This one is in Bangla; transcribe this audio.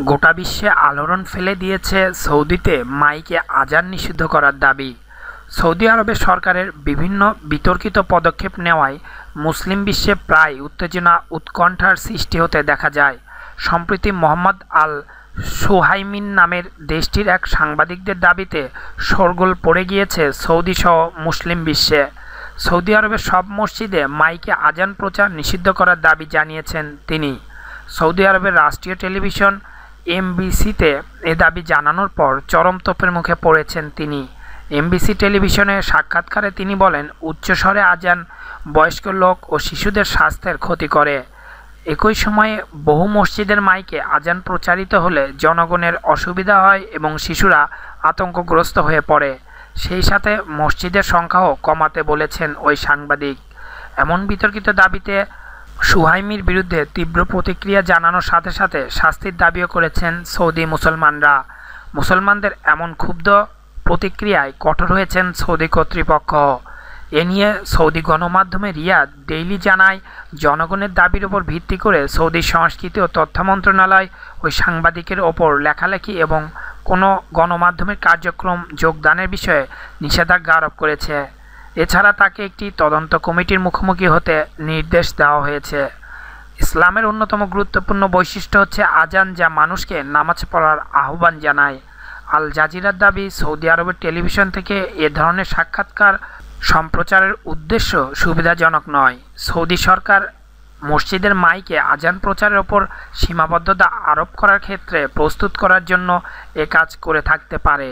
গোটা বিশ্বে আলোড়ন ফেলে দিয়েছে সৌদিতে মাইকে আজান নিষিদ্ধ করার দাবি। সৌদি আরবের সরকারের বিভিন্ন বিতর্কিত পদক্ষেপ নেওয়ায় মুসলিম বিশ্বে প্রায় উত্তেজনা, উৎকণ্ঠার সৃষ্টি হতে দেখা যায়। সম্প্রতি মোহাম্মদ আল সুহাইমিন নামের দেশটির এক সাংবাদিকদের দাবিতে শোরগোল পড়ে গিয়েছে সৌদিসহ মুসলিম বিশ্বে। সৌদি আরবের সব মসজিদে মাইকে আজান প্রচার নিষিদ্ধ করার দাবি জানিয়েছেন তিনি। সৌদি আরবের রাষ্ট্রীয় টেলিভিশন এমবিসিতে এ দাবি জানানোর পর চরম তোপের মুখে পড়েছেন তিনি। এমবিসি টেলিভিশনে সাক্ষাৎকারে তিনি বলেন, উচ্চস্বরে আজান বয়স্ক লোক ও শিশুদের স্বাস্থ্যের ক্ষতি করে। একই সময়ে বহু মসজিদের মাইকে আজান প্রচারিত হলে জনগণের অসুবিধা হয় এবং শিশুরা আতঙ্কগ্রস্ত হয়ে পড়ে। সেই সাথে মসজিদের সংখ্যাও কমাতে বলেছেন ওই সাংবাদিক। এমন বিতর্কিত দাবিতে সুহাইমির বিরুদ্ধে তীব্র প্রতিক্রিয়া জানানোর সাথে সাথে শাস্তির দাবিও করেছেন সৌদি মুসলমানরা। মুসলমানদের এমন ক্ষুব্ধ প্রতিক্রিয়ায় কঠোর হয়েছেন সৌদি কর্তৃপক্ষ। এ নিয়ে সৌদি গণমাধ্যমে রিয়াদ ডেইলি জানায়, জনগণের দাবির ওপর ভিত্তি করে সৌদি সংস্কৃতি ও তথ্য মন্ত্রণালয় ওই সাংবাদিকের ওপর লেখালেখি এবং কোনো গণমাধ্যমের কার্যক্রম যোগদানের বিষয়ে নিষেধাজ্ঞা আরোপ করেছে। এছাড়া তাকে একটি তদন্ত কমিটির মুখোমুখি হতে নির্দেশ দেওয়া হয়েছে। ইসলামের অন্যতম গুরুত্বপূর্ণ বৈশিষ্ট্য হচ্ছে আজান, যা মানুষকে নামাজ পড়ার আহ্বান জানায়। আল জাজিরার দাবি, সৌদি আরবের টেলিভিশন থেকে এ ধরনের সাক্ষাৎকার সম্প্রচারের উদ্দেশ্য সুবিধাজনক নয়। সৌদি সরকার মসজিদের মাইকে আজান প্রচারের ওপর সীমাবদ্ধতা আরোপ করার ক্ষেত্রে প্রস্তুত করার জন্য এ কাজ করে থাকতে পারে।